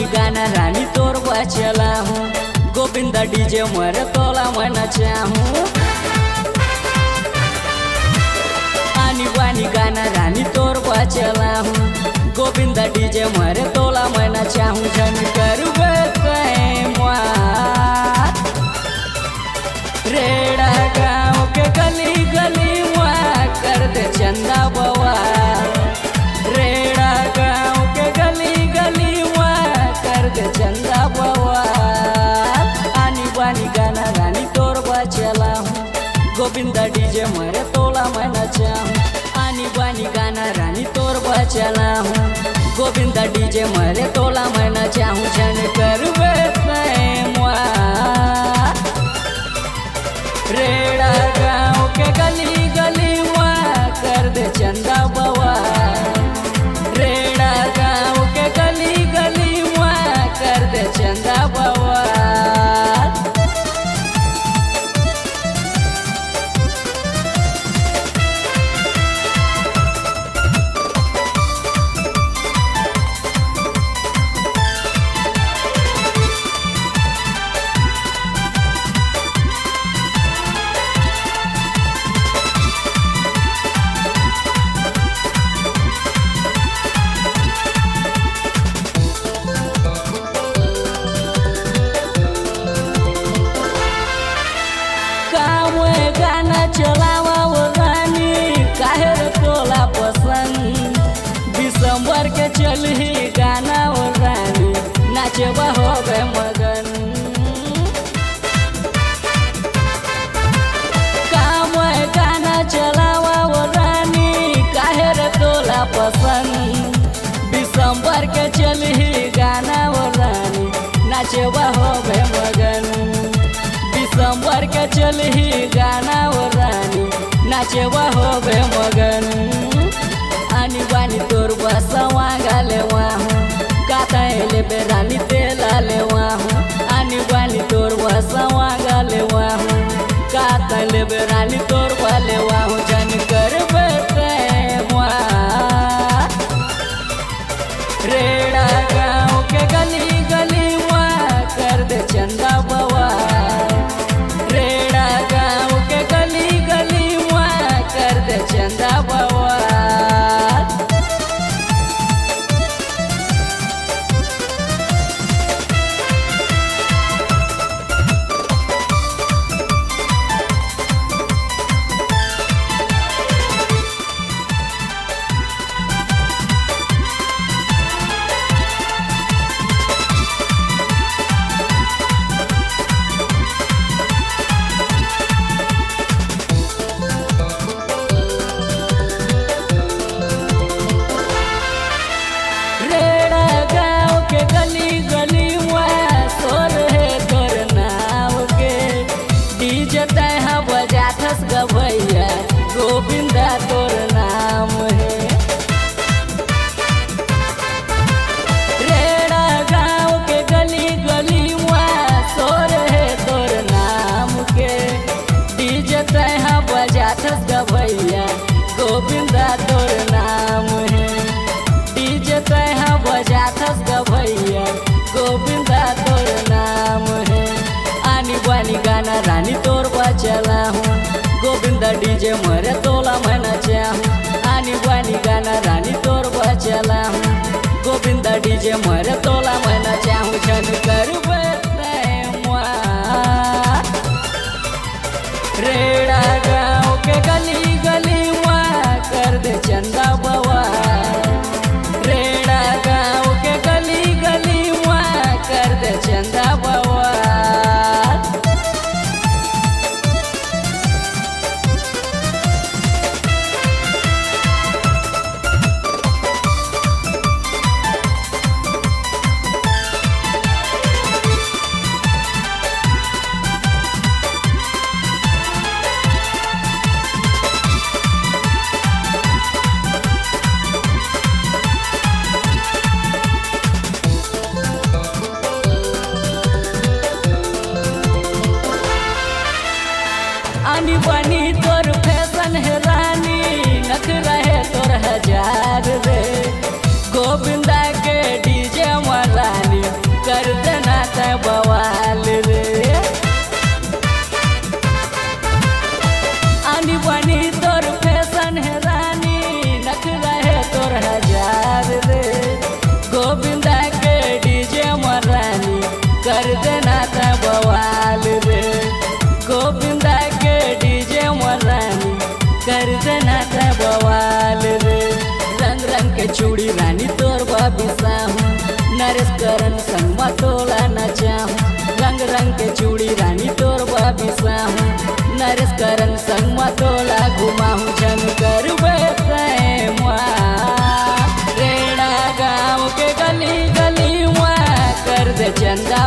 मारी गाना, रानी तोर बचला हूँ। गोविंदा डीजे मर तोला मैं नचा हूँ आनी बानी गाना, रानी तोर बचला हूँ। गोविंदा डीजे मर तोला मैं नचा हूँ जन करूँ गोविंदा डीजे, मरे तोला मैं नचाहूँ आनी बानी गाना रानी तोर बचला हूँ गोविंदा डीजे, मरे तोला मैं नचाहूँ जन करबे चलावा वो रानी काहे तोला पसंद दिसंबर के चल ही गाना वो रानी नाचबा हो गए मगन काम गाना चलावा वो रानी काहे तोला पसंद दिसंबर के चल ही गाना वो रानी नाचबा हो मगन चल ही गाना वो रानी नाचबा हो बे मगन. आनी बानी तोर बसवा गाले वाहू चंदा बवा गोविंदा तोर नाम है। डीजे तहा बजाथस ग भैया। गोविंदा तोर नाम है। आनी बानी गाना रानी तोर बचला हूँ। गोविंदा डीजे मरे तोला मैं चाहूँ आनी बानी गाना रानी तोर बचला हूँ। गोविंदा डीजे मरे तोला मैं चाहूँ छन कर रेड़ा बवाल रंग रंग के चूड़ी रानी तोर बिसाहूँ नरेश करण संगमा तोला नचाहूँ रंग रंग के चूड़ी रानी तोर बिसाहूँ नरेश करण संगमा तोला घुमाहूँ. झंकर रेड़ा गाँव के गली गली कर चंदा